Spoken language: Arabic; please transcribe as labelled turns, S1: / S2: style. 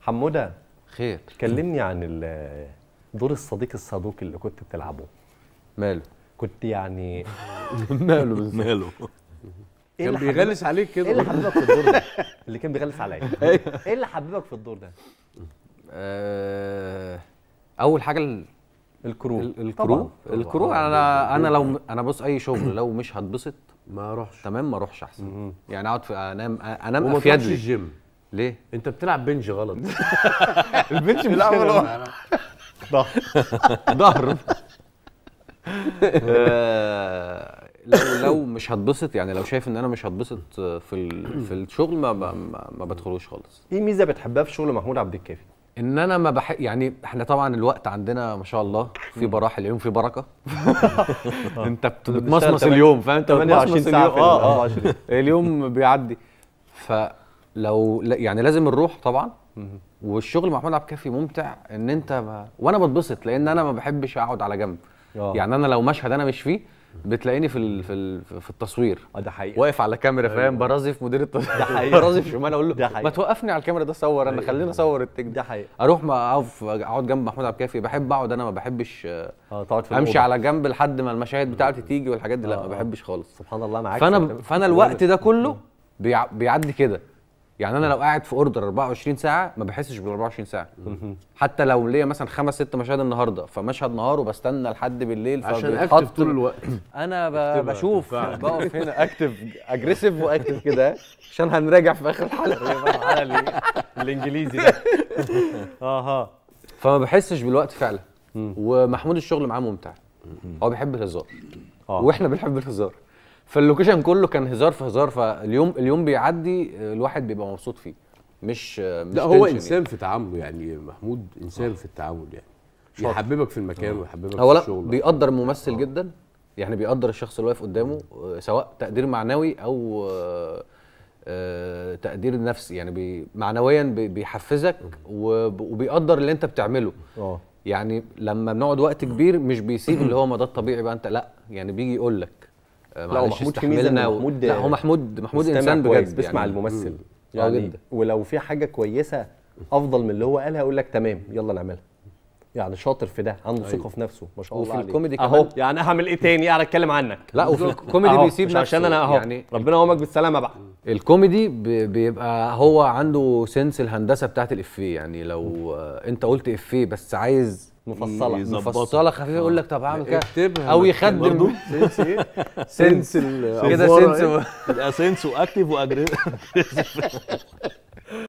S1: حمودة
S2: خير.
S1: كلمني عن دور الصديق الصدوق اللي كنت بتلعبه.
S2: ماله؟
S1: كنت يعني
S2: ماله بالظبط؟
S3: ماله.
S1: إيه
S4: كان
S1: اللي حببك-
S4: بيغلس عليك
S1: إيه اللي
S4: كده
S1: حببك في الدور ده؟ اللي كان بيغلس عليا. إيه اللي حببك في الدور ده؟
S2: آه أول حاجة ال-
S1: ال crew.
S2: ال
S1: crew
S2: ال crew أنا أنا لو أنا بص أي شغل لو مش هتبسط
S4: ما أروحش.
S2: تمام ما أروحش أحسن. يعني أقعد في أنام أنام
S4: وما أفيد
S2: لي.
S4: الجيم.
S2: ليه؟
S4: انت بتلعب بنج غلط.
S2: البنش مش ظهر آه، لو لو مش هتبسط يعني لو شايف ان أنا مش هتبسط في في الشغل ما ما, ما, بدخلوش خالص.
S1: إيه ميزة بتحبها في شغل محمود عبد الكافي؟
S2: ان أنا ما بح يعني إحنا طبعا الوقت عندنا ما شاء الله في براح اليوم في بركة. انت بت- بتمصمص اليوم فاهم انت
S1: 28
S2: بتمصمص
S1: ساعة
S2: آه آه.
S1: 24
S2: اليوم بيعدي. فلو لا- يعني لازم الروح طبعا والشغل مع محمود عبد الكافي ممتع إن أنت ما وأنا بتبسط لأن أنا ما بحبش أقعد على جنب.
S1: آه.
S2: يعني أنا لو مشهد أنا مش فيه بتلاقيني في ال- في ال- في التصوير.
S1: آه ده حقيقي
S2: واقف على كاميرا فاهم؟ برازف مدير التصوير
S1: حقيقي.
S2: برازف شمال أقول
S1: ده
S2: له
S1: حقيقي.
S2: ما توقفني على الكاميرا ده صور أنا خليني أصور التك
S1: ده
S2: ده.
S1: حقيقي
S2: أروح ما أقف أقعد جنب محمود عبد الكافي بحب أقعد أنا ما بحبش آه
S1: تقعد في أمشي.
S2: على جنب لحد ما المشاهد بتاعتي تيجي والحاجات دي لا ما
S1: آه.
S2: بحبش خالص.
S1: سبحان الله معاك
S2: فأنا فأنا الوقت ده كله بيع... بيعدي كده. يعني أنا لو قاعد في order 24 ساعة ما بحسش بال 24 ساعة. حتى لو ليا مثلا خمس ست مشاهد النهارده فمشهد نهار وبستنى لحد بالليل
S4: عشان active طول الوقت.
S2: أنا ب... بشوف. بقف هنا. active aggressive و active كده عشان هنراجع في
S1: آخر الحلقة الإنجليزي ده. آها.
S2: فما بحسش بالوقت فعلا. ومحمود الشغل معاه ممتع. هو بيحب الهزار.
S1: آه.
S2: وإحنا بنحب الهزار. فال location كله كان هزار في هزار فاليوم اليوم بيعدي الواحد بيبقى مبسوط فيه. مش مش
S4: لا هو
S2: tension
S4: إنسان في تعامله يعني محمود إنسان في التعامل يعني. يحببك في المكان ويحببك
S2: يعني. هو
S4: في
S2: لا
S4: الشغل.
S2: بيقدر الممثل جدا. يعني بيقدر الشخص اللي واقف قدامه آه، سواء تقدير معنوي أو آه، آه، تقدير نفسي. يعني بي معنويا بي- بيحفزك وب- وبيقدر اللي أنت بتعمله.
S1: آه.
S2: يعني لما بنقعد وقت كبير مش بيسيب اللي هو ما ده الطبيعي بقى أنت لا. يعني بيجي يقول لك آه،
S1: لا، هو
S2: معلش
S1: محمود في
S2: و-
S1: محمود-
S2: لا هو محمود محمود إنسان
S1: كويس
S2: بجد
S1: بيسمع
S2: يعني.
S1: الممثل.
S2: آه،
S1: يعني
S2: جدا.
S1: ولو في حاجة كويسة أفضل من اللي هو قالها يقول لك تمام يلا نعملها. يعني شاطر في ده عنده ثقة في نفسه ما شاء الله
S2: وفي
S1: عليه.
S2: الكوميدي
S1: أهو.
S2: كمان.
S1: يعني هعمل إيه تاني؟ يعني اتكلم عنك.
S2: لا وفي الكوميدي
S1: أهو،
S2: بيسيب نفسه.
S1: عشان أنا أهو.
S2: يعني
S1: ربنا يقومك بالسلامة بقى.
S2: الكوميدي بي- بيبقى هو عنده sense الهندسة بتاعت الإفيه. يعني لو آه، أنت قلت إفيه بس عايز
S1: مفصلة.
S3: يظبطه.
S2: مفصلة خفيفة يقول لك طب هعمل كده.
S4: أو
S2: يخدم.
S4: sense إيه؟
S2: sense كده sense
S3: يبقى sense و active و aggressive